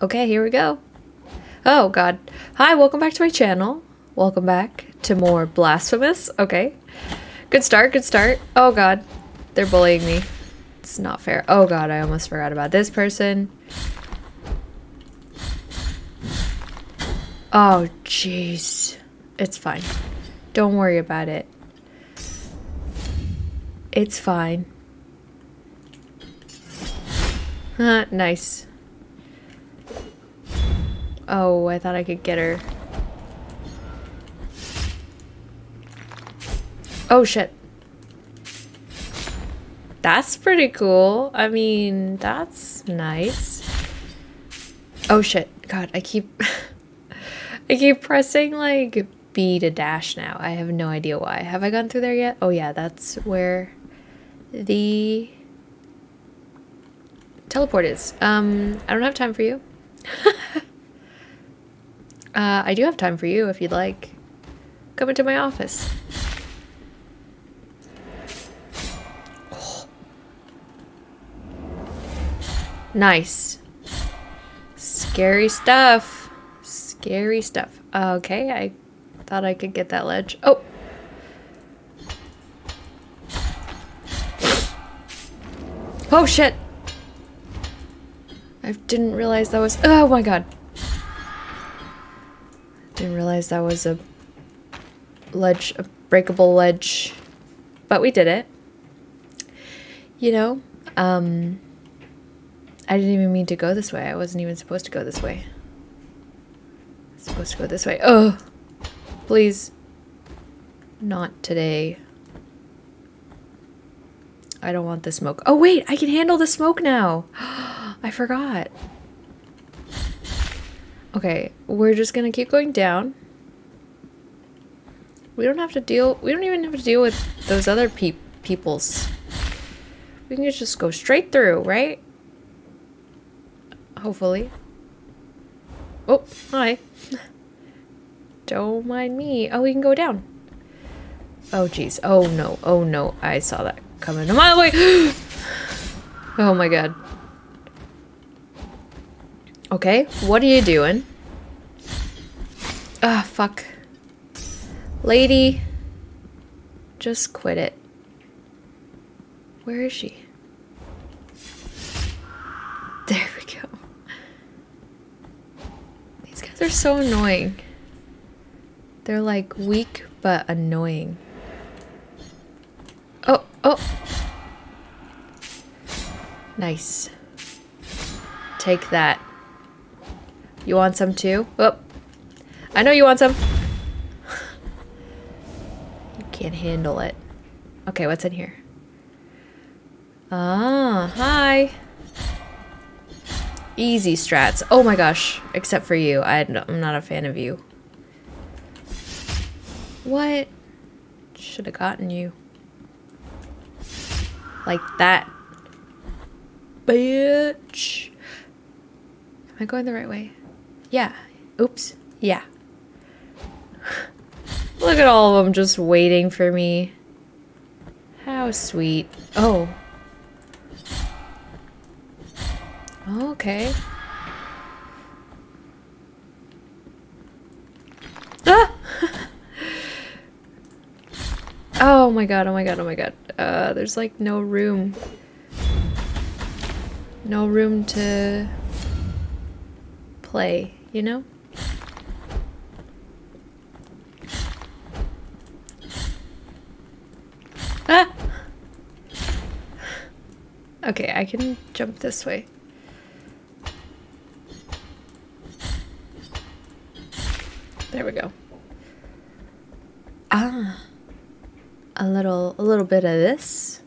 Okay, here we go. Oh, God. Hi, welcome back to my channel. Welcome back to more Blasphemous. Okay. Good start, good start. Oh, God. They're bullying me. It's not fair. Oh, God, I almost forgot about this person. Oh, jeez. It's fine. Don't worry about it. It's fine. Nice. Oh, I thought I could get her. Oh, shit. That's pretty cool. I mean, that's nice. Oh, shit. God, I keep... I keep pressing, like, B to dash now. I have no idea why. Have I gone through there yet? Oh, yeah, that's where the teleport is. Um, I don't have time for you. uh, I do have time for you if you'd like. Come into my office. Nice. Scary stuff. Scary stuff. Okay, I thought I could get that ledge. Oh! Oh shit! I didn't realize that was- Oh my god. Realize that was a ledge, a breakable ledge. But we did it. You know, um... I didn't even mean to go this way. I wasn't even supposed to go this way. supposed to go this way. Oh! Please. Not today. I don't want the smoke. Oh wait, I can handle the smoke now. I forgot. Okay, we're just gonna keep going down. We don't have to deal, we don't even have to deal with those other pe peoples. We can just go straight through, right? Hopefully. Oh, hi. Don't mind me. Oh, we can go down. Oh, jeez. Oh, no. Oh, no. I saw that coming a mile away. oh, my God. Okay, what are you doing? Ah, fuck. Lady. Just quit it. Where is she? There we go. These guys are so annoying. They're like weak but annoying. Oh, oh. Nice. Take that. You want some too? Oh. I know you want some. you can't handle it. Okay, what's in here? Ah, hi. Easy strats. Oh my gosh. Except for you. I'm not a fan of you. What? Should have gotten you. Like that. Bitch. Am I going the right way? Yeah. Oops. Yeah. Look at all of them just waiting for me. How sweet. Oh. Okay. Ah! oh my god, oh my god, oh my god. Uh, there's like no room. No room to play, you know? Ah! Okay, I can jump this way. There we go. Ah. A little a little bit of this.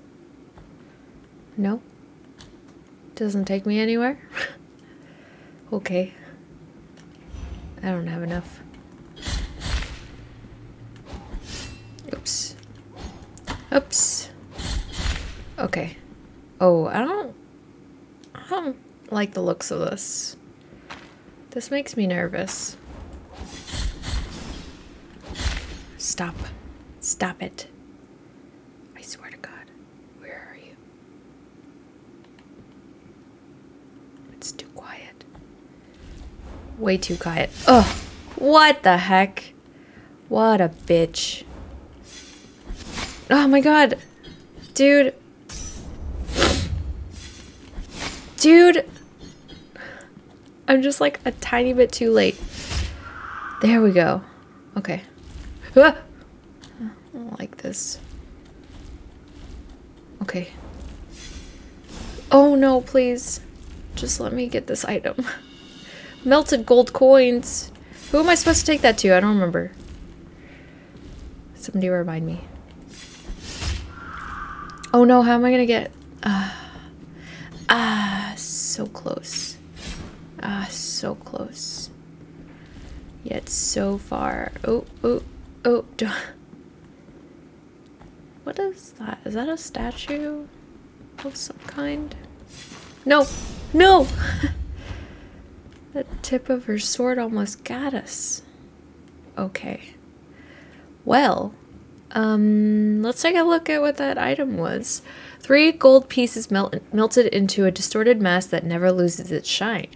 No. Doesn't take me anywhere. okay. I don't have enough. Oops. Oops. Okay. Oh, I don't I don't like the looks of this. This makes me nervous. Stop. Stop it. I swear to God. Where are you? It's too quiet. Way too quiet. Oh, What the heck? What a bitch. Oh my god. Dude. Dude. I'm just like a tiny bit too late. There we go. Okay. Ah! Like this. Okay. Oh no, please. Just let me get this item. Melted gold coins. Who am I supposed to take that to? I don't remember. Somebody remind me. Oh no, how am I gonna get... Ah, ah so close. Ah, so close. Yet so far. Oh, oh, oh. What is that? Is that a statue of some kind? No! No! the tip of her sword almost got us. Okay. Well, um, let's take a look at what that item was. Three gold pieces melt melted into a distorted mass that never loses its shine.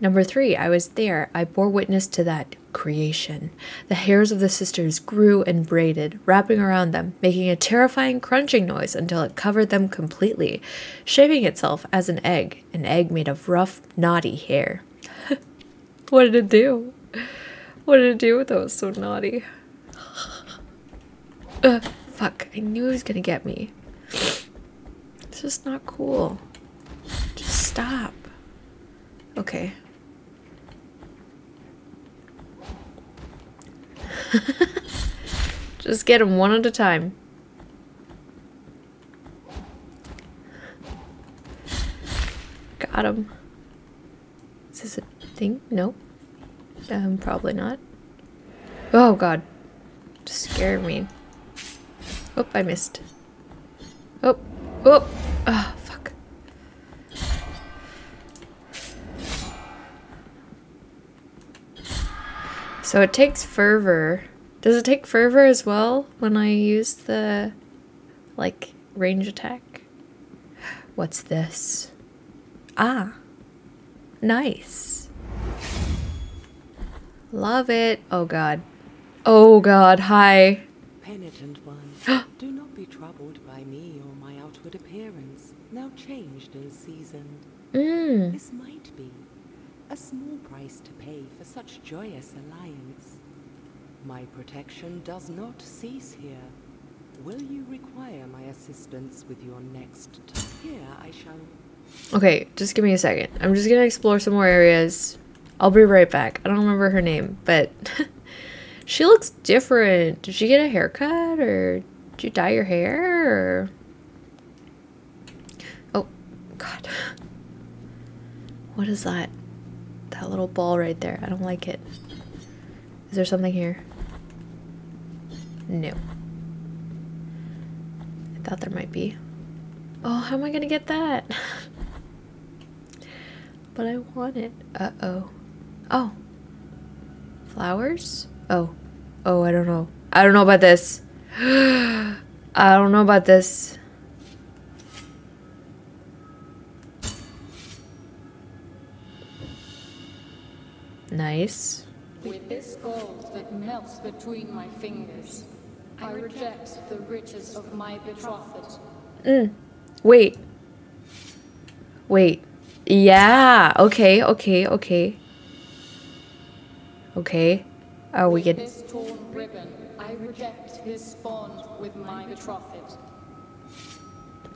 Number three, I was there. I bore witness to that creation. The hairs of the sisters grew and braided, wrapping around them, making a terrifying crunching noise until it covered them completely, shaping itself as an egg, an egg made of rough, knotty hair. What did it do? What did it do with those so naughty? uh, fuck, I knew he was gonna get me. It's just not cool. Just stop. Okay. Just get him one at a time. Got him. Is this a thing? Nope. Um, probably not. Oh god. Just scared me. Oh, I missed. Oh, oh, ah, oh, fuck. So it takes fervor. Does it take fervor as well when I use the, like, range attack? What's this? Ah. Nice. Love it. Oh god. Oh god, hi. Penitent one, do not be troubled by me or my outward appearance, now changed and seasoned. Mm. This might be a small price to pay for such joyous alliance. My protection does not cease here. Will you require my assistance with your next Here I shall... Okay, just give me a second. I'm just gonna explore some more areas. I'll be right back. I don't remember her name, but she looks different. Did she get a haircut or did you dye your hair or... Oh, God. What is that? That little ball right there. I don't like it. Is there something here? No. I thought there might be. Oh, how am I gonna get that? but I want it. Uh-oh. Oh. Flowers? Oh. Oh, I don't know. I don't know about this. I don't know about this. Nice. With this gold that melts between my fingers, I reject the riches of my betrothed. Mm. Wait. Wait. Yeah. Okay, okay, okay. Okay. Are we getting... this torn ribbon, I reject his bond with my betrothed.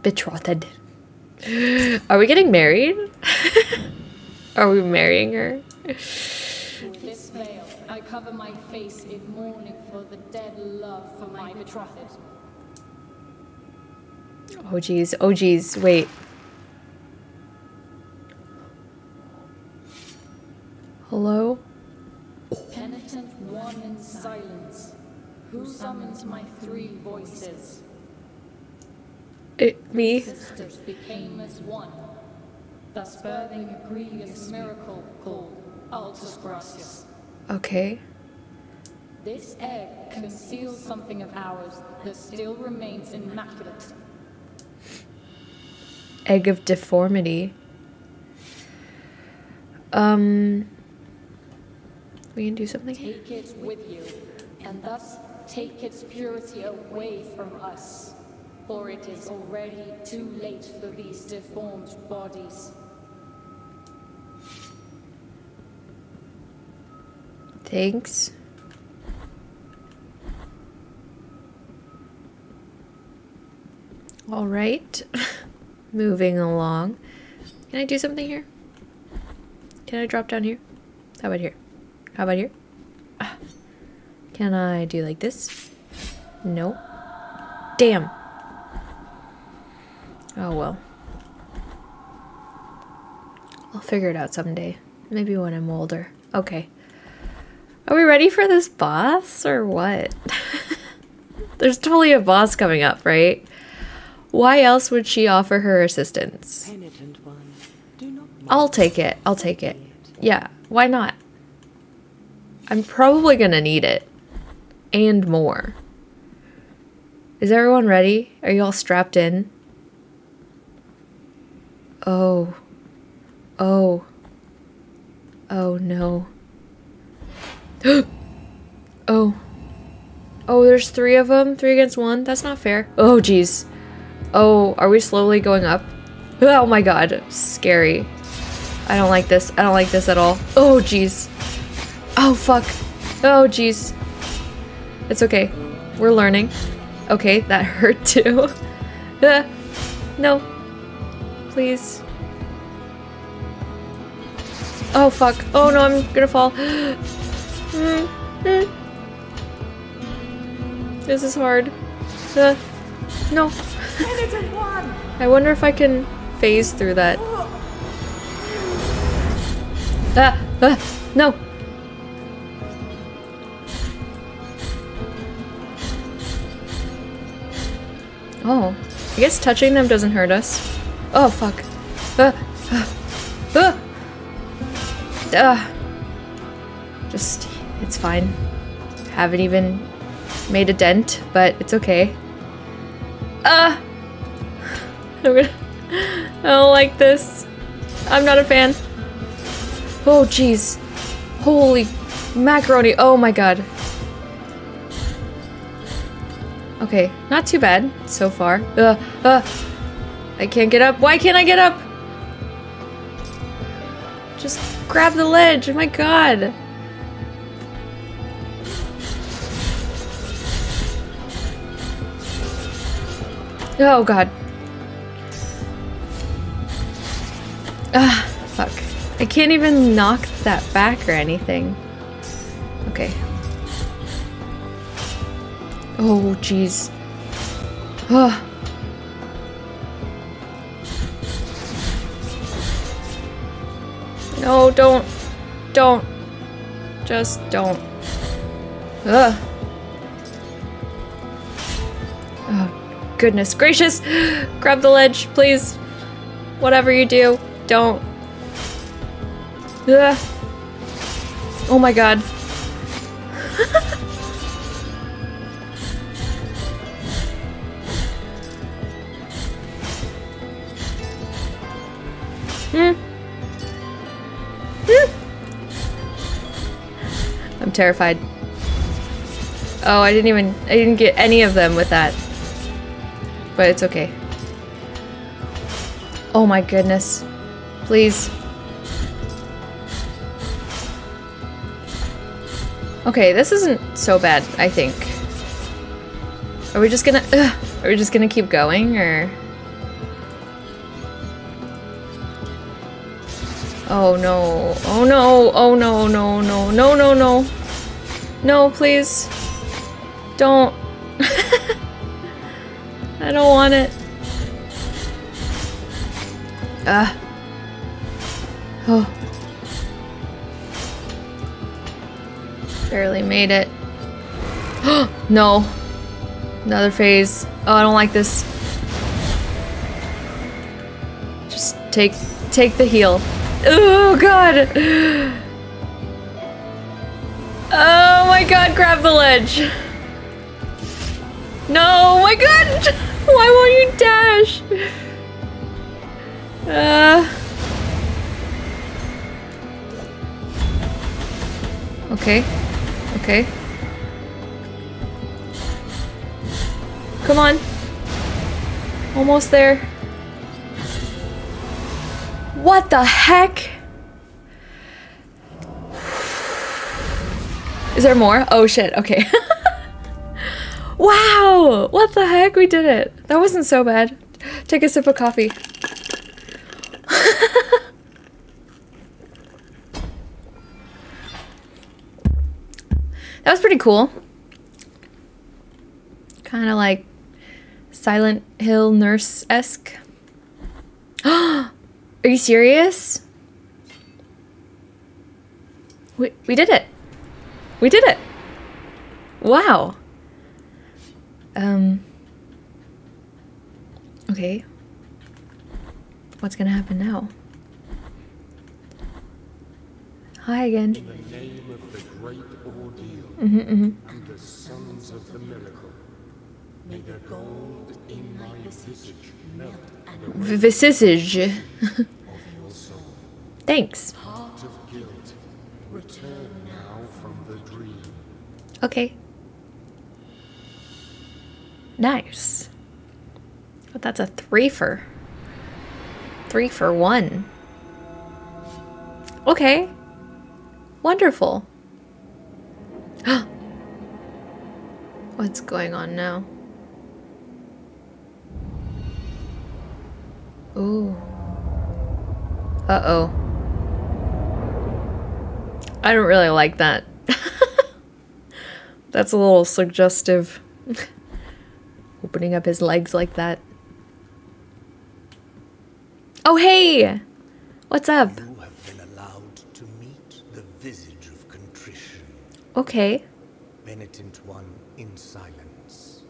Betrothed. Are we getting married? Are we marrying her? With this veil, I cover my face in mourning for the dead love for my betrothed. Oh geez, oh geez, wait. Hello? One in silence, who summons my three voices? It, me? Sisters became as one, thus birthing a grievous miracle called Altasgracias. Okay. This egg conceals something of ours that still remains immaculate. Egg of deformity. Um, We can do something. Take it with you, and thus take its purity away from us. For it is already too late for these deformed bodies. Thanks. All right. Moving along. Can I do something here? Can I drop down here? How about here? How about here? Ah. Can I do like this? No. Damn. Oh well. I'll figure it out someday. Maybe when I'm older. Okay. Are we ready for this boss or what? There's totally a boss coming up, right? Why else would she offer her assistance? One, do not I'll take it. I'll take it. Yeah, why not? I'm probably gonna need it. And more. Is everyone ready? Are you all strapped in? Oh. Oh. Oh no. oh. Oh, there's three of them? Three against one? That's not fair. Oh, jeez. Oh, are we slowly going up? Oh my god. Scary. I don't like this. I don't like this at all. Oh, jeez. Oh, fuck. Oh, jeez. It's okay. We're learning. Okay, that hurt too. No. Please. Oh, fuck. Oh, no, I'm gonna fall. Mm, mm. This is hard. Uh, no. I wonder if I can phase through that. Ah, ah, no. Oh, I guess touching them doesn't hurt us. Oh, fuck. Ah, ah, ah. Ah. Just, it's fine. Haven't even made a dent, but it's okay. Ah! I'm gonna, I don't like this. I'm not a fan. Oh, jeez. Holy macaroni. Oh my god. Okay, not too bad so far. Uh, uh, I can't get up. Why can't I get up? Just grab the ledge. Oh my god. Oh god. Ah, fuck. I can't even knock that back or anything. Okay. Oh, jeez. Oh. No, don't. Don't. Just don't. Ugh. Oh, goodness gracious. Grab the ledge, please. Whatever you do, don't. Ugh. Oh my god. Terrified. Oh, I didn't even- I didn't get any of them with that. But it's okay. Oh my goodness. Please. Okay, this isn't so bad, I think. Are we just gonna- ugh, Are we just gonna keep going, or- Oh no. Oh no. Oh no, no, no, no, no, no. No, please. Don't. I don't want it. Ah. Oh. Barely made it. no. Another phase. Oh, I don't like this. Just take take the heal. Oh god. Oh my god, grab the ledge. No, my god. Why won't you dash? Uh Okay. Okay. Come on. Almost there. What the heck? Is there more? Oh shit, okay. wow! What the heck? We did it. That wasn't so bad. Take a sip of coffee. that was pretty cool. Kind of like Silent Hill nurse esque. Are you serious? We, we did it. We did it. Wow. Um. Okay. What's gonna happen now? Hi again. In the name of the great ordeal Mm-hmm, mm-hmm. and the sons of the miracle, may the gold in my visage melt the Visage. of your soul. Thanks. Heart of guilt, return now from the dream. Okay. Nice. But that's a three for. Three for one. Okay. Wonderful. What's going on now? Ooh. Uh oh. I don't really like that. That's a little suggestive. Opening up his legs like that. Oh, hey! What's up? You have been allowed to meet the visage of contrition, Okay. penitent one in silence.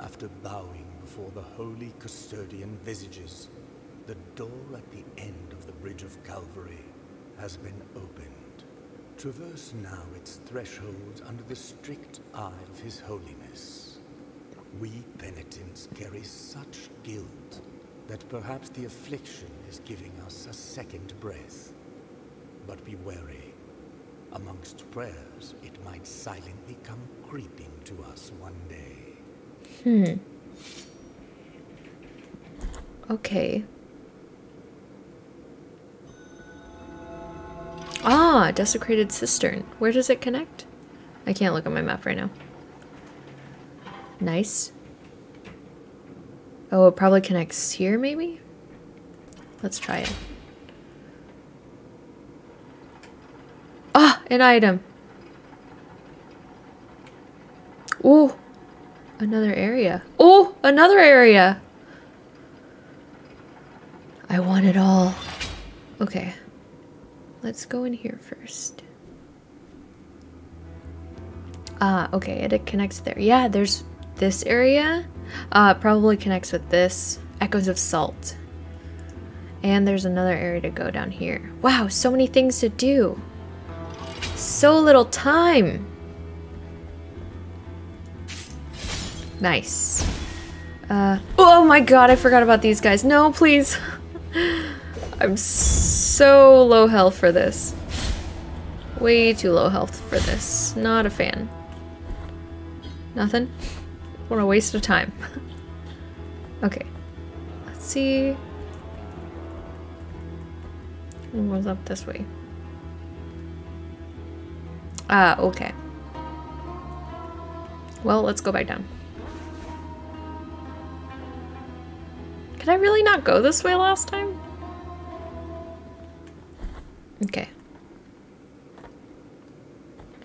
After bowing before the holy custodian visages, the door at the end of the Bridge of Calvary has been opened. Traverse now its thresholds under the strict eye of His Holiness. We penitents carry such guilt that perhaps the affliction is giving us a second breath. But be wary. Amongst prayers, it might silently come creeping to us one day. Hmm. Okay. Ah, desecrated cistern. Where does it connect? I can't look at my map right now. Nice. Oh, it probably connects here, maybe? Let's try it. Ah, an item. Oh, another area. Oh, another area. I want it all. Okay. Let's go in here first. Ah, okay, it connects there. Yeah, there's this area. Uh, probably connects with this. Echoes of Salt. And there's another area to go down here. Wow, so many things to do. So little time. Nice. Uh, oh my god, I forgot about these guys. No, please. I'm so low health for this. Way too low health for this. Not a fan. Nothing? What a waste of time. okay. Let's see. It was up this way? Ah, okay. Well, let's go back down. Could I really not go this way last time? Okay.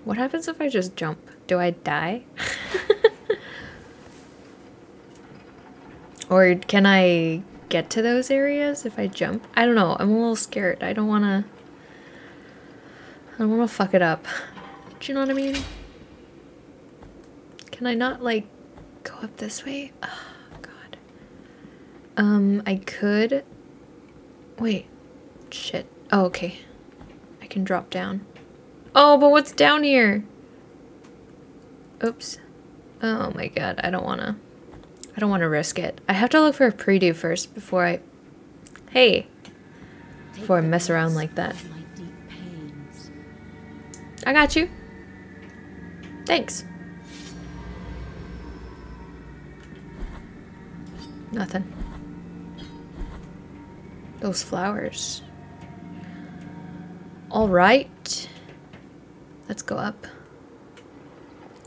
What happens if I just jump? Do I die? or can I get to those areas if I jump? I don't know. I'm a little scared. I don't want to... I don't want to fuck it up. Do you know what I mean? Can I not, like, go up this way? Oh, God. Um, I could... Wait. Shit. Oh, okay. Can drop down. Oh, but what's down here? Oops. Oh my god, I don't wanna... I don't wanna risk it. I have to look for a preview first before I... Hey! Before I mess around like that. I got you. Thanks. Nothing. Those flowers. All right. Let's go up.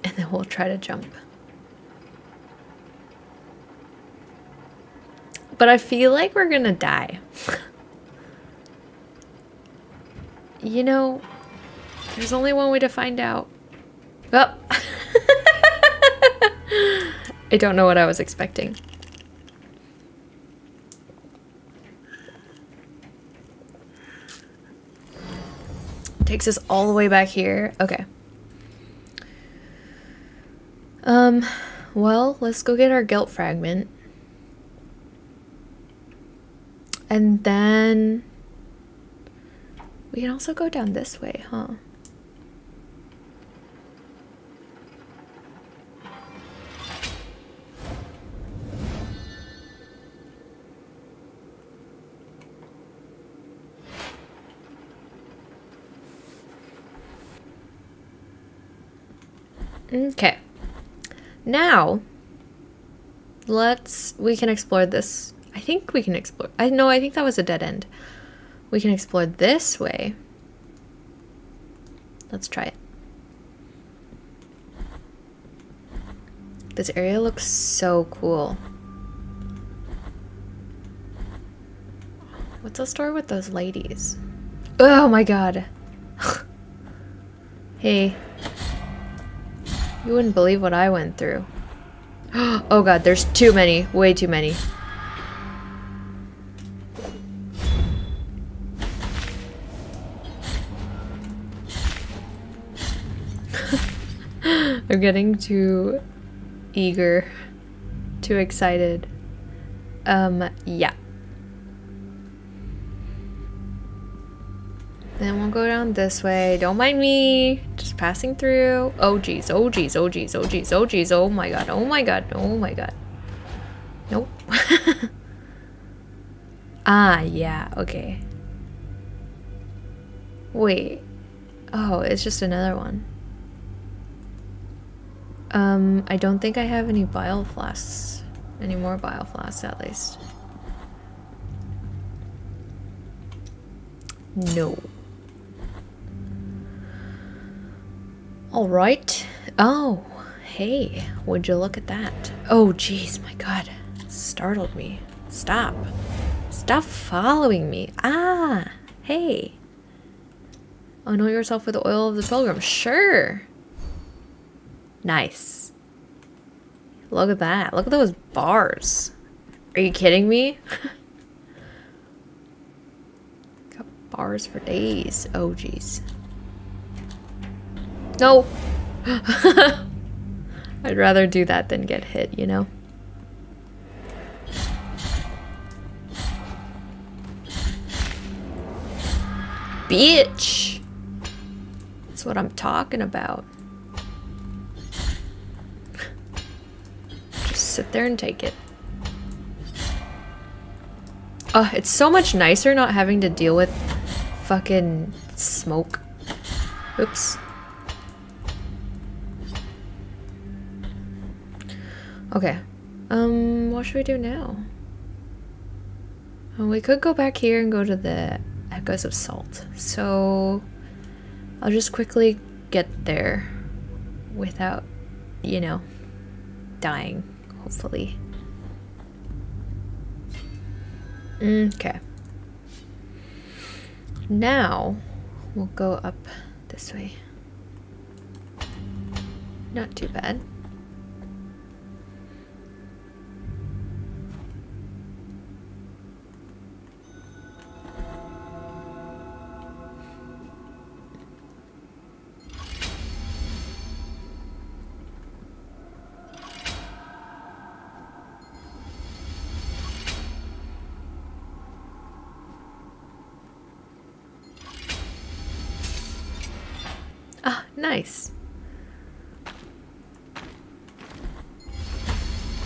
And then we'll try to jump. But I feel like we're gonna die. you know, there's only one way to find out. Oh. I don't know what I was expecting. Takes us all the way back here. Okay. Um, well, let's go get our guilt fragment. And then we can also go down this way, huh? Okay. Now, let's, we can explore this. I think we can explore, I know, I think that was a dead end. We can explore this way. Let's try it. This area looks so cool. What's the story with those ladies? Oh my god. hey. You wouldn't believe what I went through. Oh god, there's too many. Way too many. I'm getting too eager, too excited. Um, yeah. Then we'll go down this way. Don't mind me. Just passing through. Oh geez, oh geez, oh geez, oh geez, oh geez, oh my god, oh my god, oh my god. Nope. ah, yeah, okay. Wait. Oh, it's just another one. Um, I don't think I have any bile flasks. Any more bile flasks, at least. No. All right. Oh, hey, would you look at that? Oh, jeez, my God. Startled me. Stop. Stop following me. Ah, hey. Anoint yourself with the oil of the pilgrim. Sure. Nice. Look at that. Look at those bars. Are you kidding me? Got bars for days. Oh, jeez. No! I'd rather do that than get hit, you know? Bitch! That's what I'm talking about. Just sit there and take it. Oh, it's so much nicer not having to deal with fucking smoke. Oops. Okay. Um, what should we do now? Well, we could go back here and go to the Echoes of Salt. So, I'll just quickly get there without, you know, dying hopefully. Okay. Now, we'll go up this way. Not too bad.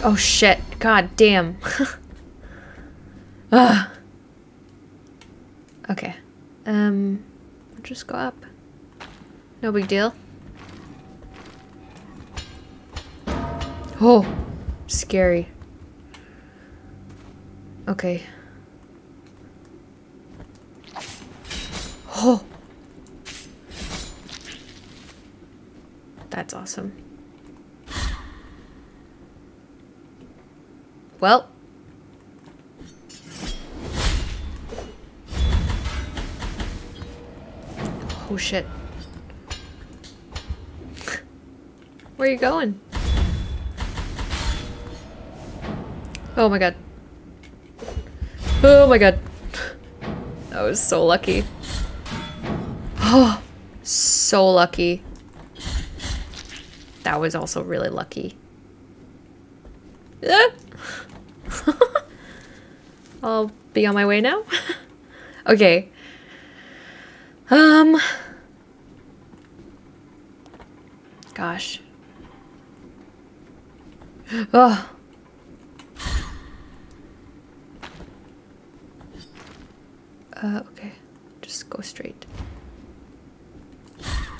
Oh shit. God damn. Ugh. Okay. Um, will just go up. No big deal. Oh, scary. Okay. Oh. That's awesome. Well. Oh shit. Where are you going? Oh my god. Oh my god. That was so lucky. Oh, so lucky. That was also really lucky. Ah. I'll be on my way now. okay. Um. Gosh. Oh. Uh, okay. Just go straight.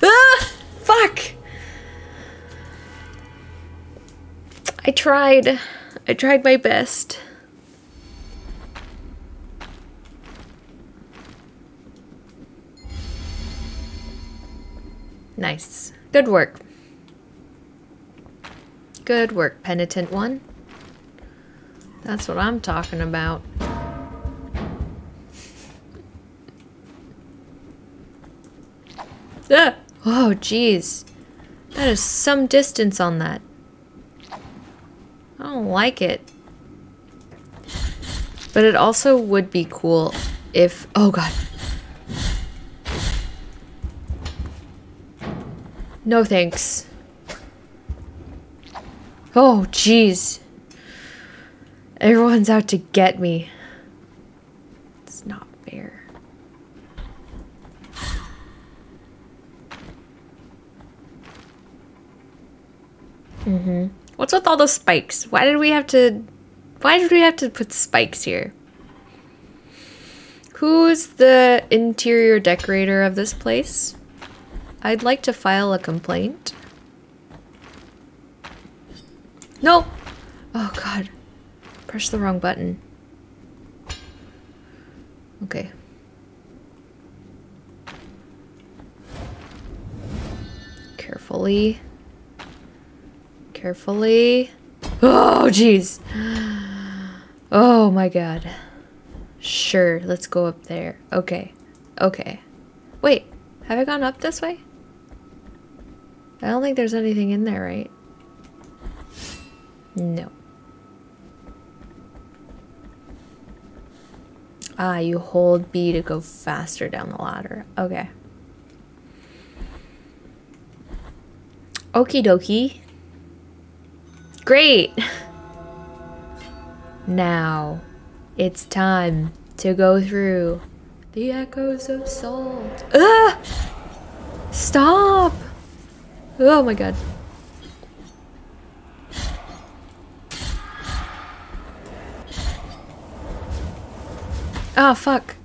Ah! Fuck! I tried. I tried my best. Nice. Good work. Good work, penitent one. That's what I'm talking about. Ah! Oh, jeez. That is some distance on that. I don't like it. But it also would be cool if... Oh, God. No thanks. Oh, jeez. Everyone's out to get me. It's not fair. Mm-hmm. What's with all the spikes? Why did we have to... Why did we have to put spikes here? Who's the interior decorator of this place? I'd like to file a complaint. No! Oh god. Press the wrong button. Okay. Carefully. Carefully. Oh, jeez. Oh my god. Sure, let's go up there. Okay. Okay. Wait, have I gone up this way? I don't think there's anything in there, right? No. Ah, you hold B to go faster down the ladder. Okay. Okie dokie. Great! Now, it's time to go through the echoes of salt. Ah! Stop! Oh my god. Oh, fuck.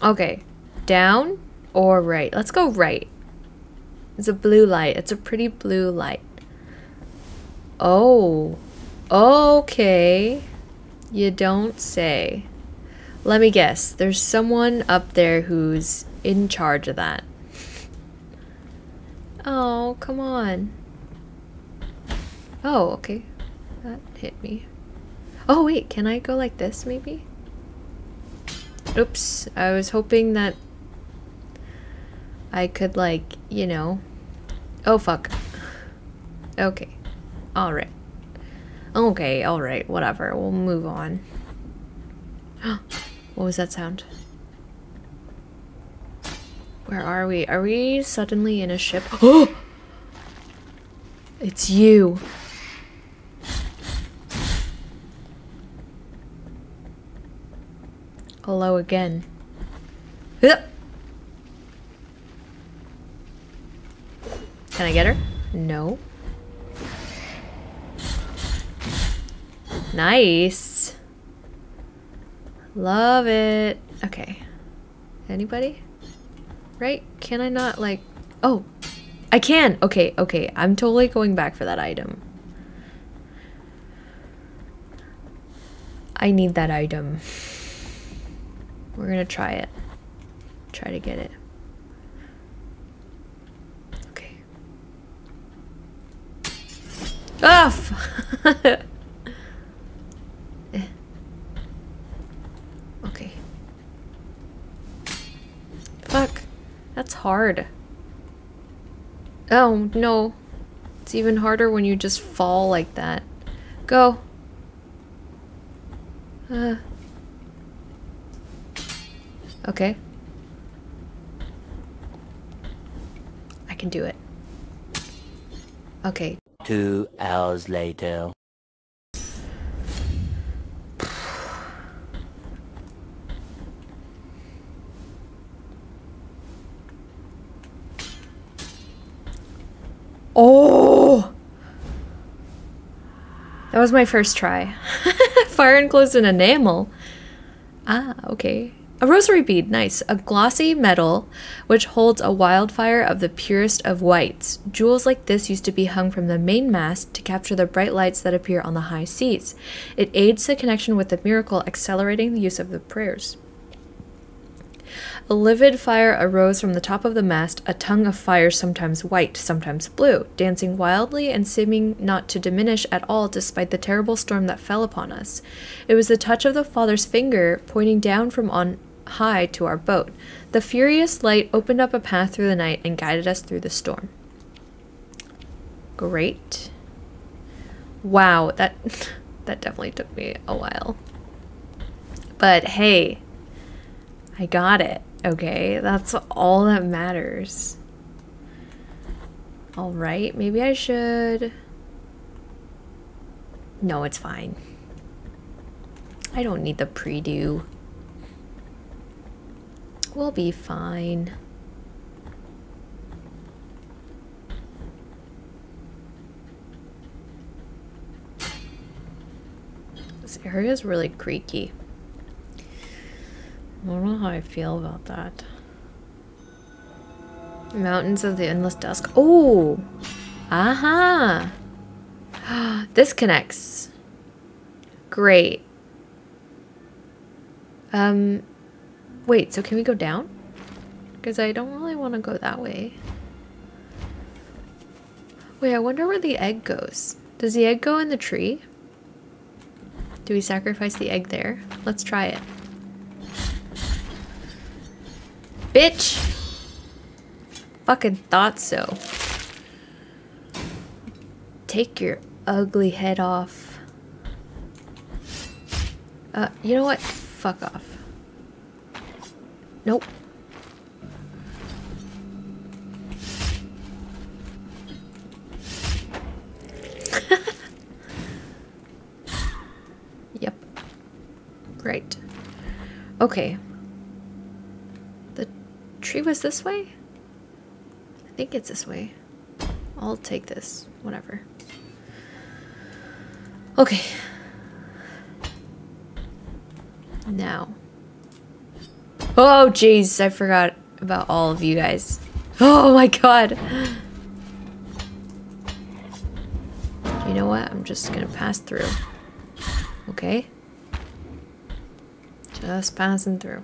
Okay. Down or right? Let's go right. It's a blue light. It's a pretty blue light. Oh. Okay. You don't say. Let me guess. There's someone up there who's in charge of that. Oh, come on. Oh, okay. That hit me. Oh, wait. Can I go like this, maybe? Oops. I was hoping that I could, like, you know. Oh, fuck. Okay. Alright. Okay, alright. Whatever. We'll move on. Oh, what was that sound? Where are we? Are we suddenly in a ship? Oh! It's you. Hello again. Can I get her? No. Nice. Love it. Okay. Anybody? Right? Can I not, like... Oh! I can! Okay, okay. I'm totally going back for that item. I need that item. We're gonna try it. Try to get it. Okay. Ah! Eh. okay. Fuck. That's hard. Oh, no. It's even harder when you just fall like that. Go. Uh. Okay. I can do it. Okay. Two hours later. Oh! That was my first try. Fire enclosed in enamel. Ah, okay. A rosary bead, nice. A glossy metal which holds a wildfire of the purest of whites. Jewels like this used to be hung from the main mast to capture the bright lights that appear on the high seas. It aids the connection with the miracle, accelerating the use of the prayers. A livid fire arose from the top of the mast, a tongue of fire sometimes white, sometimes blue, dancing wildly and seeming not to diminish at all despite the terrible storm that fell upon us. It was the touch of the Father's finger pointing down from on high to our boat. The furious light opened up a path through the night and guided us through the storm. Great. Wow, that that definitely took me a while. But hey, I got it. Okay, that's all that matters. Alright, maybe I should... No, it's fine. I don't need the Prie Dieu. We'll be fine. This area is really creaky. I don't know how I feel about that. Mountains of the Endless Dusk. Oh! Aha! this connects. Great. Um, wait, so can we go down? Because I don't really want to go that way. Wait, I wonder where the egg goes. Does the egg go in the tree? Do we sacrifice the egg there? Let's try it. Bitch! Fucking thought so. Take your ugly head off. Uh, you know what? Fuck off. Nope. yep. Right. Okay. Tree was this way? I think it's this way. I'll take this. Whatever. Okay. Now. Oh, jeez. I forgot about all of you guys. Oh my god. You know what? I'm just gonna pass through. Okay? Just passing through.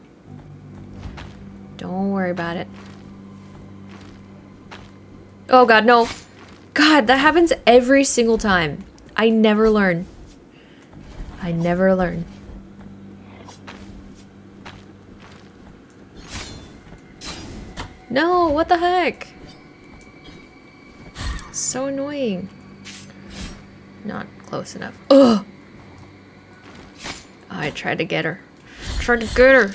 Don't worry about it. Oh god, no. God, that happens every single time. I never learn. I never learn. No, what the heck? So annoying. Not close enough. Ugh! I tried to get her. Tried to get her.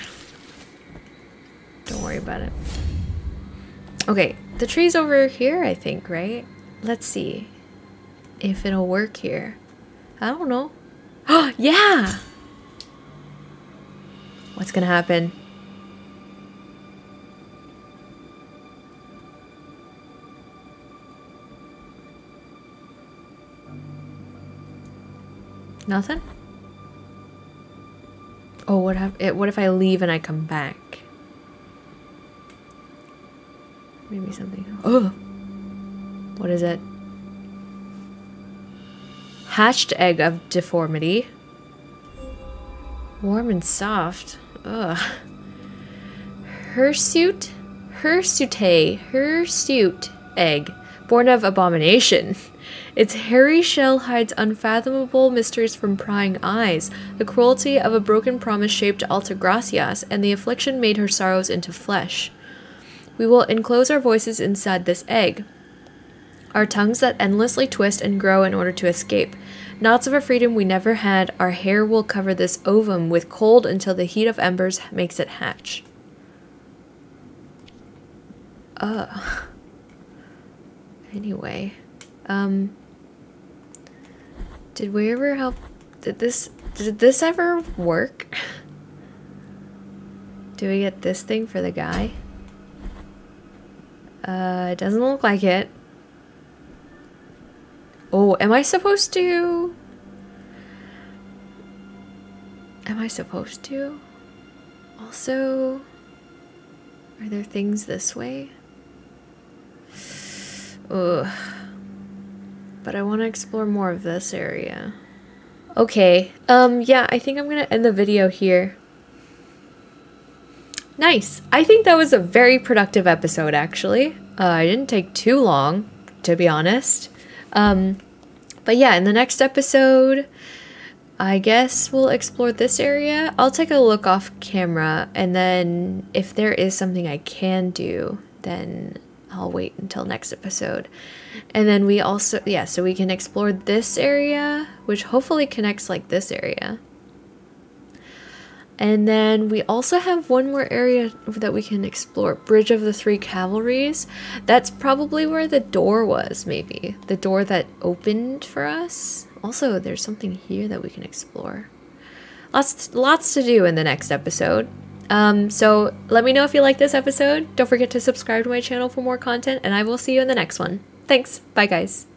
Okay, the tree's over here, I think, right? Let's see if it'll work here. I don't know. Oh, yeah! What's gonna happen? Nothing? Oh, what if, what if I leave and I come back? Maybe something. Oh! What is it? Hatched egg of deformity. Warm and soft. Ugh. Hirsute? Hirsute. Hirsute egg. Born of abomination. Its hairy shell hides unfathomable mysteries from prying eyes, the cruelty of a broken promise shaped Alta Altasgracias, and the affliction made her sorrows into flesh. We will enclose our voices inside this egg, our tongues that endlessly twist and grow in order to escape. Knots of a freedom we never had, our hair will cover this ovum with cold until the heat of embers makes it hatch. Uh. Anyway, um, did we ever help? Did this? Did this ever work? Do we get this thing for the guy? Uh, it doesn't look like it. Oh, am I supposed to? Am I supposed to? Also, are there things this way? Ugh. But I want to explore more of this area. Okay, um, yeah, I think I'm gonna end the video here. Nice. I think that was a very productive episode, actually. Uh, I didn't take too long, to be honest. Um, but yeah, in the next episode, I guess we'll explore this area. I'll take a look off camera, and then if there is something I can do, then I'll wait until next episode. And then we also, yeah, so we can explore this area, which hopefully connects like this area. And then we also have one more area that we can explore Bridge of the Three Cavalries. That's probably where the door was, maybe. The door that opened for us. Also, there's something here that we can explore. Lots, lots to do in the next episode. Um, so let me know if you like this episode. Don't forget to subscribe to my channel for more content, and I will see you in the next one. Thanks. Bye, guys.